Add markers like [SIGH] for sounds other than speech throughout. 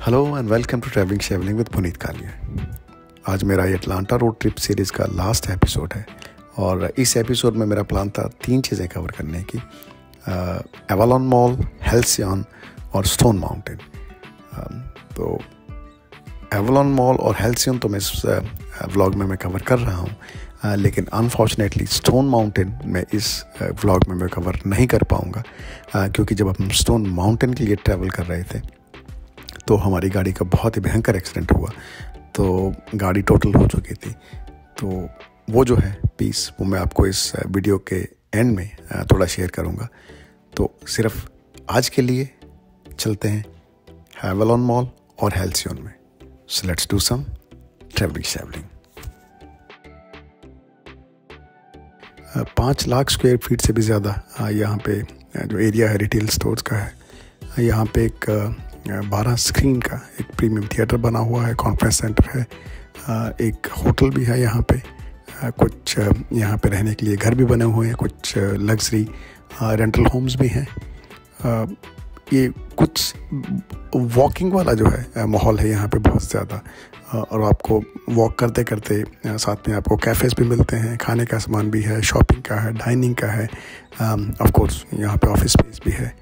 Hello and welcome to travelling shevling with Puneet Kalia आज मेरा ये अटलांटा रोड ट्रिप सीरीज़ का last episode है और इस एपिसोड में मेरा प्लान था तीन चीज़ें कवर करने की। एवालॉन मॉल हेल्सियन और स्टोन माउंटेन तो एवलॉन मॉल और हेल्सियन तो मैं इस व्लॉग में मैं कवर कर रहा हूँ लेकिन अनफॉर्चुनेटली स्टोन माउंटेन में इस व्लॉग में मैं कवर नहीं कर पाऊँगा क्योंकि जब हम स्टोन माउंटेन के लिए ट्रैवल कर रहे थे तो हमारी गाड़ी का बहुत ही भयंकर एक्सीडेंट हुआ। तो गाड़ी टोटल हो चुकी थी। तो वो जो है पीस वो मैं आपको इस वीडियो के एंड में थोड़ा शेयर करूँगा। तो सिर्फ़ आज के लिए चलते हैं हैवलॉन मॉल और हेल्सियन में। So let's do some travelling shevling पाँच लाख स्क्वायर फीट से भी ज़्यादा यहाँ पे जो एरिया है रिटेल स्टोर्स का है यहाँ पे एक बारह स्क्रीन का एक प्रीमियम थिएटर बना हुआ है कॉन्फ्रेंस सेंटर है एक होटल भी है यहाँ पे कुछ यहाँ पे रहने के लिए घर भी बने हुए हैं, कुछ लग्जरी रेंटल होम्स भी हैं। ये कुछ वॉकिंग वाला जो है माहौल है यहाँ पे बहुत ज़्यादा। और आपको वॉक करते करते साथ में आपको कैफ़ेज़ भी मिलते हैं, खाने का सामान भी है शॉपिंग का है डाइनिंग का है ऑफ़ कोर्स यहाँ पे ऑफ़िस स्पेस भी है।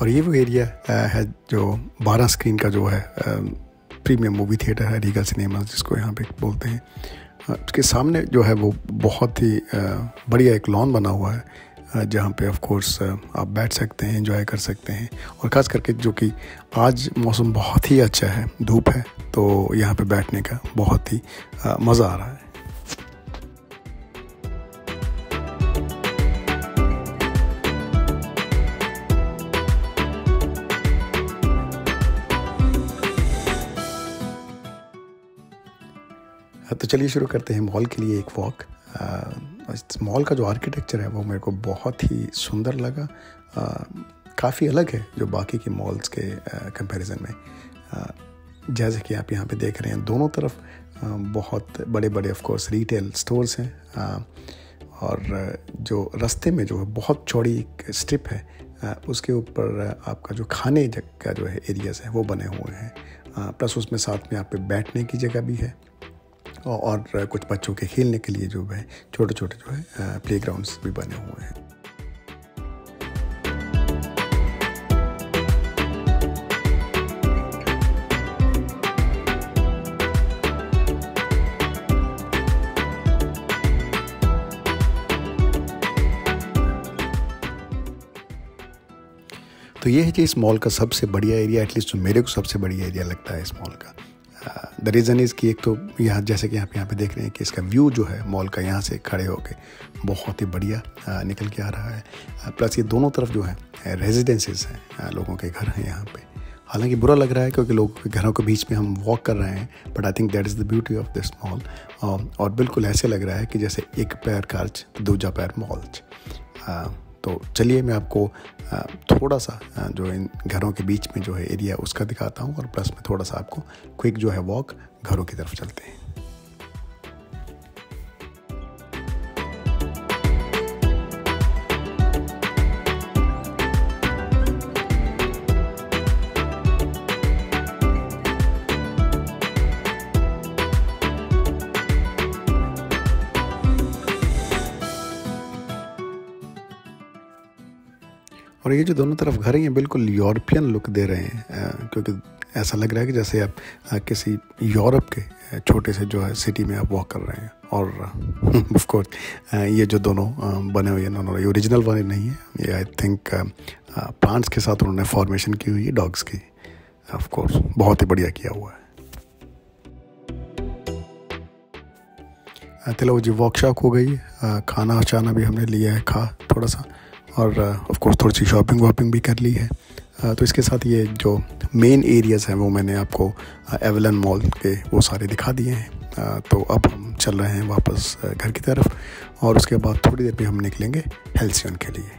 और ये वो एरिया है जो 12 स्क्रीन का जो है प्रीमियम मूवी थिएटर है रीगल सिनेमा जिसको यहाँ पे बोलते हैं। उसके सामने जो है वो बहुत ही बढ़िया एक लॉन बना हुआ है जहाँ पे ऑफ़ कोर्स आप बैठ सकते हैं एंजॉय कर सकते हैं। और ख़ास करके जो कि आज मौसम बहुत ही अच्छा है, धूप है तो यहाँ पे बैठने का बहुत ही मज़ा आ रहा है। तो चलिए शुरू करते हैं मॉल के लिए एक वॉक इस मॉल का जो आर्किटेक्चर है वो मेरे को बहुत ही सुंदर लगा। काफ़ी अलग है जो बाकी के मॉल्स के कंपैरिजन में। जैसे कि आप यहाँ पे देख रहे हैं, दोनों तरफ़ बहुत बड़े बड़े ऑफ़ कोर्स रिटेल स्टोर्स हैं और जो रास्ते में जो है, बहुत चौड़ी एक स्ट्रिप है। उसके ऊपर आपका जो खाने का जो है एरियाज़ है, वो बने हुए हैं। प्लस उसमें साथ में आप पे बैठने की जगह भी है। और कुछ बच्चों के खेलने के लिए जो है छोटे छोटे जो है प्ले भी बने हुए हैं। तो ये है कि इस मॉल का सबसे बढ़िया एरिया एटलीस्ट जो मेरे को सबसे बढ़िया एरिया लगता है इस मॉल का। द रीज़न इज़ कि एक तो यहाँ, जैसे कि आप यहाँ पे देख रहे हैं कि इसका व्यू जो है मॉल का यहाँ से खड़े होके बहुत ही बढ़िया निकल के आ रहा है। प्लस ये दोनों तरफ़ जो है रेजिडेंसेस हैं लोगों के घर हैं यहाँ पे। हालाँकि बुरा लग रहा है क्योंकि लोग घरों के बीच में हम वॉक कर रहे हैं but I think that is the beauty of this mall और बिल्कुल ऐसे लग रहा है कि जैसे एक पैर कार्च दूजा पैर मॉल्च तो चलिए मैं आपको थोड़ा सा जो इन घरों के बीच में जो है एरिया उसका दिखाता हूँ और प्लस में थोड़ा सा आपको क्विक जो है वॉक घरों की तरफ़ चलते हैं। और ये जो दोनों तरफ़ घर हैं, ये बिल्कुल यूरोपियन लुक दे रहे हैं क्योंकि ऐसा लग रहा है कि जैसे आप किसी यूरोप के छोटे से जो है सिटी में आप वॉक कर रहे हैं। और ऑफ़ कोर्स [LAUGHS] ये जो दोनों बने हुए हैं ये ओरिजिनल वाले नहीं है। ये आई थिंक प्लांट्स के साथ उन्होंने फॉर्मेशन की हुई है डॉग्स की। ऑफ़ कोर्स बहुत ही बढ़िया किया हुआ है। चलो जी वॉकशॉप हो गई खाना चाना भी हमने लिया है, खा, थोड़ा सा। और ऑफ़ uh, कोर्स थोड़ी सी शॉपिंग वॉपिंग भी कर ली है। Uh, तो इसके साथ ये जो मेन एरियाज़ हैं वो मैंने आपको एवलन uh, मॉल के वो सारे दिखा दिए हैं। तो अब हम चल रहे हैं वापस घर की तरफ़ और उसके बाद थोड़ी देर में हम निकलेंगे हेल्सियन के लिए।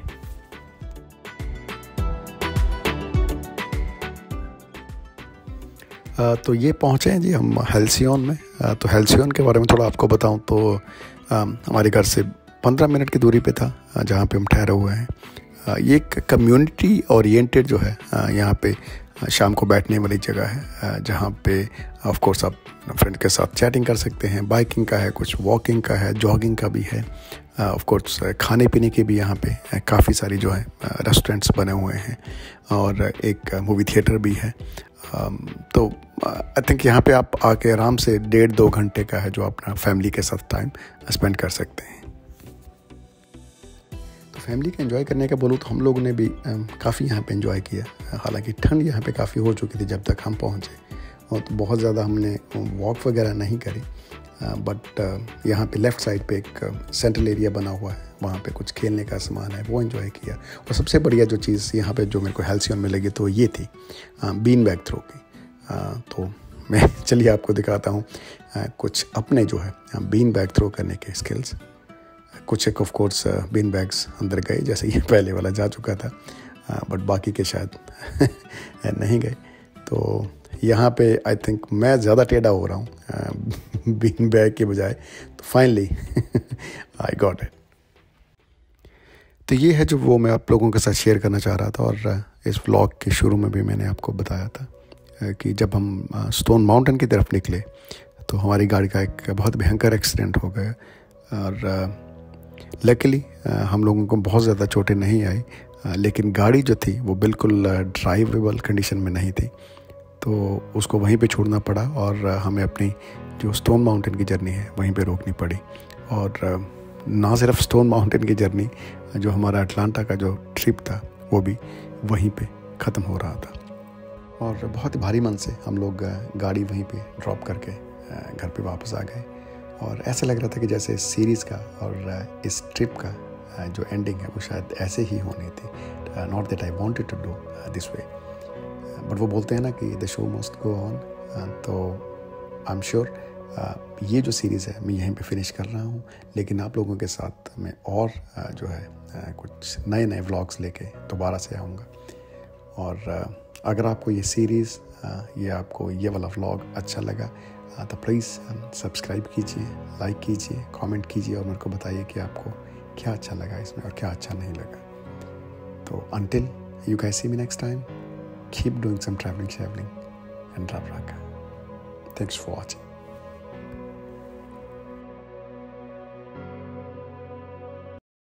तो ये पहुँचे हैं जी हम हेल्सियन में। तो हेल्सियन के बारे में थोड़ा आपको बताऊँ तो हमारे घर से पंद्रह मिनट की दूरी पे था जहाँ पे हम ठहरे हुए हैं। ये एक कम्युनिटी ओरिएंटेड जो है यहाँ पे शाम को बैठने वाली जगह है जहाँ पे ऑफ़ कोर्स आप फ्रेंड के साथ चैटिंग कर सकते हैं। बाइकिंग का है, कुछ वॉकिंग का है जॉगिंग का भी है। ऑफ़ कोर्स खाने पीने के भी यहाँ पे काफ़ी सारी जो है रेस्टोरेंट्स बने हुए हैं और एक मूवी थिएटर भी है। तो आई थिंक यहाँ पे आप आके आराम से डेढ़ दो घंटे का है जो अपना फैमिली के साथ टाइम स्पेंड कर सकते हैं। फैमिली का एंजॉय करने का बोलूँ तो हम लोगों ने भी काफ़ी यहाँ पे एंजॉय किया। हालाँकि ठंड यहाँ पे काफ़ी हो चुकी थी जब तक हम पहुँचे। और तो बहुत ज़्यादा हमने वॉक वगैरह नहीं करी। बट यहाँ पे लेफ़्ट साइड पे एक सेंट्रल एरिया बना हुआ है। वहाँ पे कुछ खेलने का सामान है, वो एंजॉय किया। और सबसे बढ़िया जो चीज़ यहाँ पे जो मेरे को हेल्सियन में लगी तो ये थी बीन बैग थ्रो की। तो मैं, [LAUGHS] चलिए आपको दिखाता हूँ कुछ अपने जो है बीन बैग थ्रो करने के स्किल्स कुछ एक ऑफ़ कोर्स बीन बैग्स अंदर गए, जैसे ये [LAUGHS] पहले वाला जा चुका था। बट बाकी के शायद [LAUGHS] नहीं गए। तो यहाँ पे आई थिंक मैं ज़्यादा टेढ़ा हो रहा हूँ [LAUGHS] बीन बैग के बजाय। तो फाइनली आई गॉट इट तो ये है जो वो मैं आप लोगों के साथ शेयर करना चाह रहा था और इस व्लॉग के शुरू में भी मैंने आपको बताया था कि जब हम स्टोन माउंटेन की तरफ़ निकले तो हमारी गाड़ी का एक बहुत भयंकर एक्सीडेंट हो गया। और लकीली हम लोगों को बहुत ज़्यादा चोटें नहीं आई लेकिन गाड़ी जो थी, वो बिल्कुल ड्राइवेबल कंडीशन में नहीं थी। तो उसको वहीं पे छोड़ना पड़ा और हमें अपनी जो स्टोन माउंटेन की जर्नी है, वहीं पे रोकनी पड़ी। और ना सिर्फ़ स्टोन माउंटेन की जर्नी जो हमारा अटलांटा का जो ट्रिप था, वो भी वहीं पे ख़त्म हो रहा था। और बहुत भारी मन से हम लोग गाड़ी वहीं पे ड्रॉप करके घर पे वापस आ गए। और ऐसा लग रहा था कि जैसे इस सीरीज़ का और इस ट्रिप का जो एंडिंग है, वो शायद ऐसे ही होनी थी। Not that I wanted to do this way but वो बोलते हैं ना कि the show must go on तो आई एम श्योर ये जो सीरीज़ है, मैं यहीं पे फिनिश कर रहा हूँ। लेकिन आप लोगों के साथ मैं और जो है कुछ नए नए व्लॉग्स लेके दोबारा से आऊँगा। और अगर आपको ये सीरीज़ ये आपको ये वाला व्लॉग अच्छा लगा तो प्लीज़ सब्सक्राइब कीजिए लाइक कीजिए कमेंट कीजिए और मेरे को बताइए कि आपको क्या अच्छा लगा इसमें और क्या अच्छा नहीं लगा तो until you can see me next time keep doing some travelling shevling and Raka. Thanks for watching.